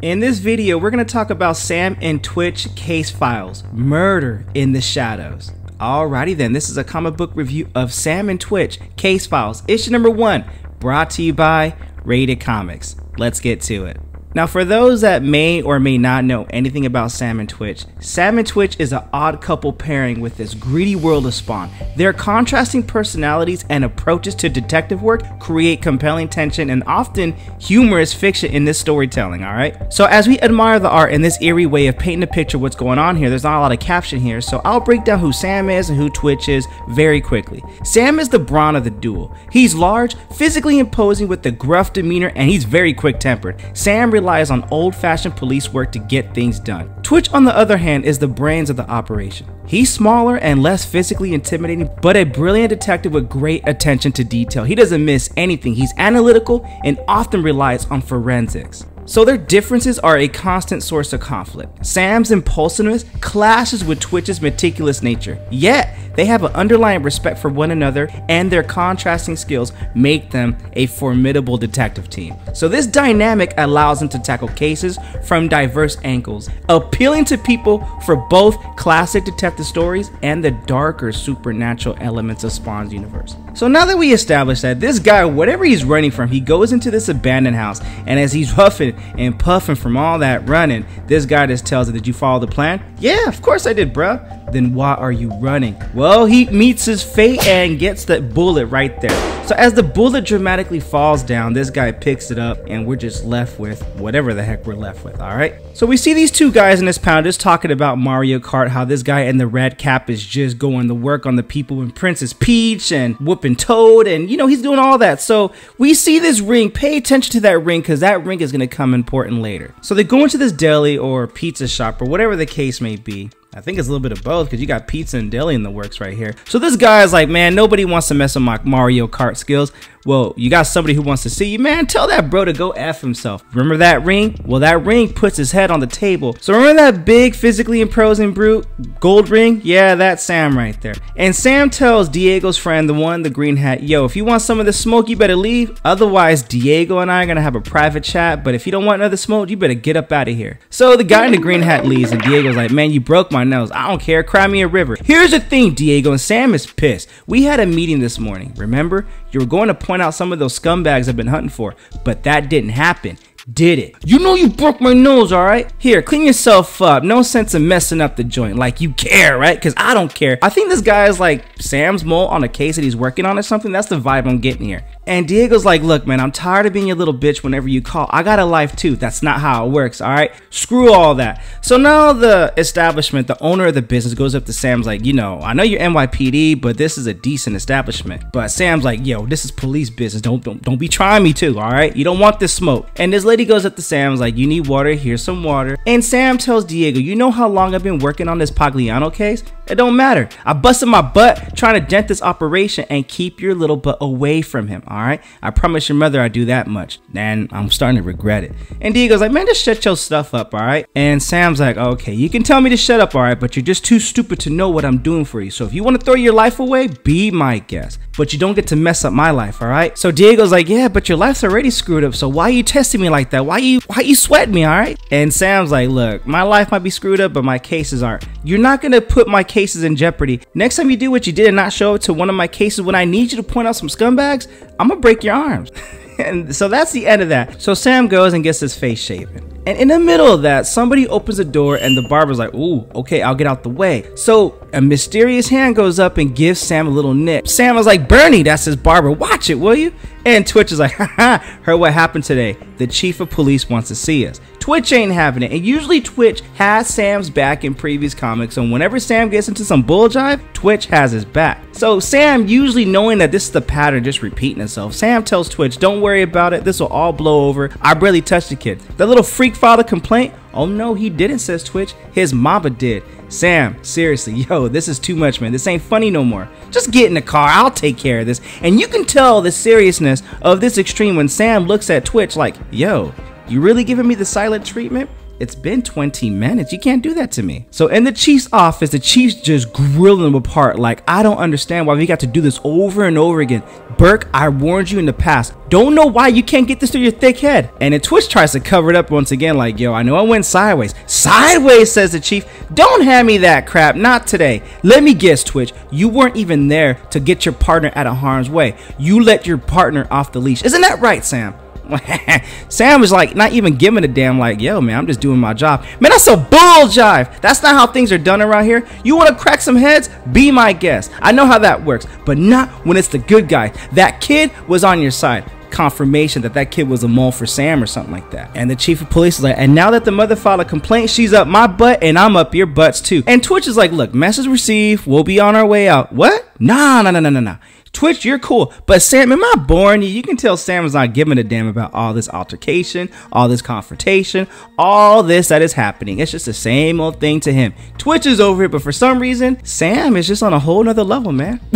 In this video, we're going to talk about Sam and Twitch case files, Murder in the Shadows. Alrighty then, this is a comic book review of Sam and Twitch case files, issue number one, brought to you by Rated Comics. Let's get to it. Now, for those that may or may not know anything about Sam and Twitch, Sam and Twitch is an odd couple pairing with this greedy world of Spawn. Their contrasting personalities and approaches to detective work create compelling tension and often humorous fiction in this storytelling, alright? So, as we admire the art and this eerie way of painting a picture what's going on here, there's not a lot of caption here, so I'll break down who Sam is and who Twitch is very quickly. Sam is the brawn of the duo. He's large, physically imposing with a gruff demeanor, and he's very quick tempered. Sam relies on old fashioned police work to get things done. Twitch, on the other hand, is the brains of the operation. He's smaller and less physically intimidating, but a brilliant detective with great attention to detail. He doesn't miss anything. He's analytical and often relies on forensics. So their differences are a constant source of conflict. Sam's impulsiveness clashes with Twitch's meticulous nature, yet they have an underlying respect for one another and their contrasting skills make them a formidable detective team. So this dynamic allows them to tackle cases from diverse angles, appealing to people for both classic detective stories and the darker supernatural elements of Spawn's universe. So now that we established that this guy, whatever he's running from, he goes into this abandoned house and as he's huffing and puffing from all that running, this guy just tells him, Did you follow the plan? Yeah, of course I did, bruh. Then why are you running? Well, he meets his fate and gets that bullet right there. So as the bullet dramatically falls down, this guy picks it up and we're just left with whatever the heck we're left with, alright? So we see these two guys in this pound just talking about Mario Kart, how this guy in the red cap is just going to work on the people in Princess Peach and whooping Toad and, you know, he's doing all that. So we see this ring, pay attention to that ring because that ring is going to come important later. So they go into this deli or pizza shop or whatever the case may be. I think it's a little bit of both because you got pizza and deli in the works right here. So this guy is like, man, nobody wants to mess with my Mario Kart skills. Well, you got somebody who wants to see you, man. Tell that bro to go F himself. Remember that ring? Well, that ring puts his head on the table. So remember that big, physically imposing brute? Gold ring? Yeah, that's Sam right there. And Sam tells Diego's friend, the one the green hat, yo, if you want some of the smoke, you better leave. Otherwise, Diego and I are gonna have a private chat. But if you don't want another smoke, you better get up out of here. So the guy in the green hat leaves, and Diego's like, man, you broke my nose. I don't care. Cry me a river. Here's the thing, Diego, and Sam is pissed. We had a meeting this morning. Remember? You were going to point out some of those scumbags I've been hunting for, but that didn't happen did it. You know you broke my nose, alright? Here, clean yourself up. No sense of messing up the joint. Like you care, right? Because I don't care. I think this guy is like Sam's mole on a case that he's working on or something. That's the vibe I'm getting here. And Diego's like, look, man, I'm tired of being your little bitch whenever you call. I got a life too. That's not how it works, all right? Screw all that. So now the establishment, the owner of the business goes up to Sam's like, you know, I know you're NYPD, but this is a decent establishment. But Sam's like, yo, this is police business. Don't don't, don't be trying me too, all right? You don't want this smoke. And this lady goes up to Sam's like, you need water, here's some water. And Sam tells Diego, you know how long I've been working on this Pagliano case? It don't matter. I busted my butt trying to dent this operation and keep your little butt away from him, all right? I promise your mother I'd do that much. And I'm starting to regret it. And Diego's like, man, just shut your stuff up, all right? And Sam's like, okay, you can tell me to shut up, all right? But you're just too stupid to know what I'm doing for you. So if you want to throw your life away, be my guest. But you don't get to mess up my life, all right? So Diego's like, yeah, but your life's already screwed up. So why are you testing me like that? Why you why you sweating me, all right? And Sam's like, look, my life might be screwed up, but my cases aren't. You're not gonna put my cases in jeopardy. Next time you do what you did and not show up to one of my cases when I need you to point out some scumbags, I'm gonna break your arms. and so that's the end of that. So Sam goes and gets his face shaven. And in the middle of that, somebody opens the door and the barber's like, ooh, okay, I'll get out the way. So a mysterious hand goes up and gives Sam a little nip. Sam was like, Bernie, that's his barber. Watch it, will you? And Twitch is like, haha, heard what happened today. The chief of police wants to see us. Twitch ain't having it. And usually Twitch has Sam's back in previous comics. And whenever Sam gets into some bull jive, Twitch has his back. So Sam, usually knowing that this is the pattern just repeating itself, Sam tells Twitch, don't worry about it. This will all blow over. I barely touched the kid. That little freak father complaint, oh no, he didn't, says Twitch. His mama did. Sam, seriously, yo, this is too much, man. This ain't funny no more. Just get in the car. I'll take care of this. And you can tell the seriousness of this extreme when Sam looks at Twitch like, yo, you really giving me the silent treatment? It's been 20 minutes. You can't do that to me. So in the chief's office, the chief's just grilling him apart. Like, I don't understand why we got to do this over and over again. Burke, I warned you in the past. Don't know why you can't get this through your thick head. And then Twitch tries to cover it up once again, like, yo, I know I went sideways. Sideways, says the chief. Don't hand me that crap. Not today. Let me guess, Twitch. You weren't even there to get your partner out of harm's way. You let your partner off the leash. Isn't that right, Sam? Sam was like not even giving a damn like, yo man, I'm just doing my job. Man, that's a bull jive. That's not how things are done around here. You want to crack some heads? Be my guest. I know how that works, but not when it's the good guy. That kid was on your side. Confirmation that that kid was a mole for Sam or something like that. And the chief of police is like, and now that the mother filed a complaint, she's up my butt and I'm up your butts too. And Twitch is like, look, message received. We'll be on our way out. What? Nah, nah, nah, nah, nah, nah. Twitch, you're cool. But Sam, am I boring you? You can tell Sam is not giving a damn about all this altercation, all this confrontation, all this that is happening. It's just the same old thing to him. Twitch is over it, but for some reason, Sam is just on a whole nother level, man.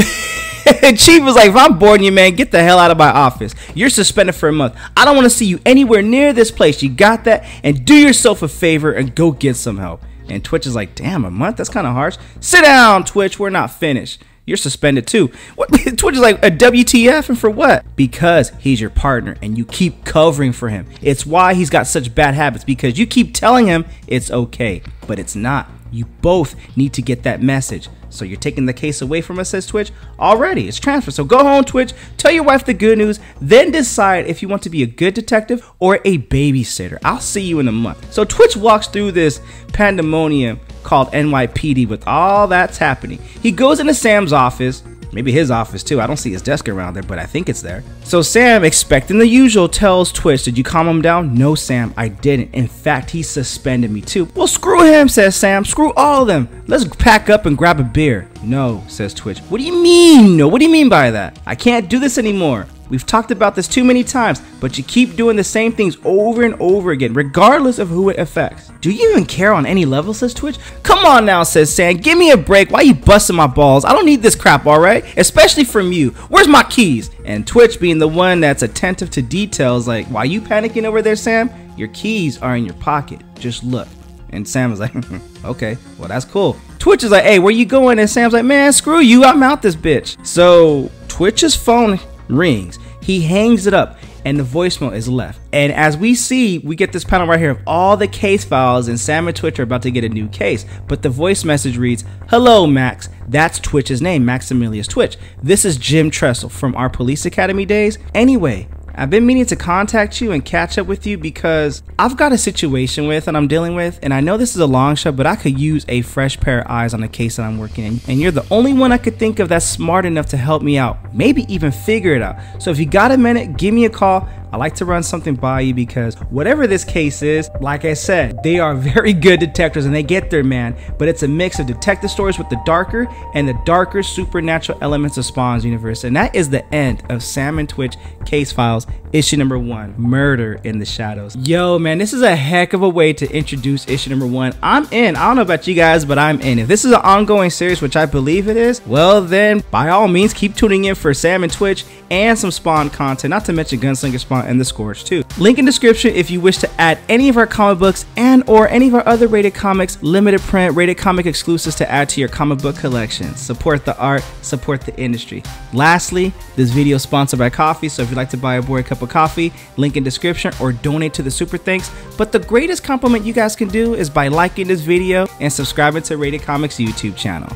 Chief was like, if I'm boring you, man, get the hell out of my office. You're suspended for a month. I don't want to see you anywhere near this place. You got that? And do yourself a favor and go get some help. And Twitch is like, damn, a month? That's kind of harsh. Sit down, Twitch. We're not finished. You're suspended too. What Twitch is like a WTF and for what? Because he's your partner and you keep covering for him. It's why he's got such bad habits because you keep telling him it's okay, but it's not. You both need to get that message. So you're taking the case away from us, says Twitch. Already, it's transferred. So go home, Twitch. Tell your wife the good news. Then decide if you want to be a good detective or a babysitter. I'll see you in a month. So Twitch walks through this pandemonium called NYPD with all that's happening. He goes into Sam's office Maybe his office too. I don't see his desk around there, but I think it's there. So Sam, expecting the usual, tells Twitch, Did you calm him down? No, Sam, I didn't. In fact, he suspended me too. Well, screw him, says Sam. Screw all of them. Let's pack up and grab a beer. No, says Twitch. What do you mean? No, what do you mean by that? I can't do this anymore. We've talked about this too many times, but you keep doing the same things over and over again, regardless of who it affects. Do you even care on any level, says Twitch? Come on now, says Sam. Give me a break. Why you busting my balls? I don't need this crap, alright? Especially from you. Where's my keys? And Twitch being the one that's attentive to details, like, why you panicking over there, Sam? Your keys are in your pocket. Just look. And Sam was like, okay, well, that's cool. Twitch is like, hey, where you going? And Sam's like, man, screw you. I'm out this bitch. So Twitch's phone rings. He hangs it up and the voicemail is left. And as we see, we get this panel right here of all the case files, and Sam and Twitch are about to get a new case. But the voice message reads, Hello, Max. That's Twitch's name, Maximilius Twitch. This is Jim Tressel from our police academy days. Anyway, I've been meaning to contact you and catch up with you because I've got a situation with and I'm dealing with, and I know this is a long shot, but I could use a fresh pair of eyes on the case that I'm working in. And you're the only one I could think of that's smart enough to help me out, maybe even figure it out. So if you got a minute, give me a call. I like to run something by you because whatever this case is, like I said, they are very good detectives and they get their man, but it's a mix of detective stories with the darker and the darker supernatural elements of Spawn's universe. And that is the end of Sam and Twitch Case Files, issue number one Murder in the Shadows. Yo, man, this is a heck of a way to introduce issue number one. I'm in. I don't know about you guys, but I'm in. If this is an ongoing series, which I believe it is, well, then by all means, keep tuning in for Sam and Twitch and some Spawn content, not to mention Gunslinger Spawn and The Scorched too. Link in description if you wish to add any of our comic books and or any of our other rated comics, limited print, rated comic exclusives to add to your comic book collection. Support the art, support the industry. Lastly, this video is sponsored by coffee, so if you'd like to buy a boy a cup of coffee, link in description or donate to the Super Thanks. But the greatest compliment you guys can do is by liking this video and subscribing to Rated Comics YouTube channel.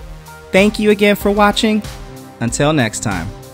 Thank you again for watching. Until next time.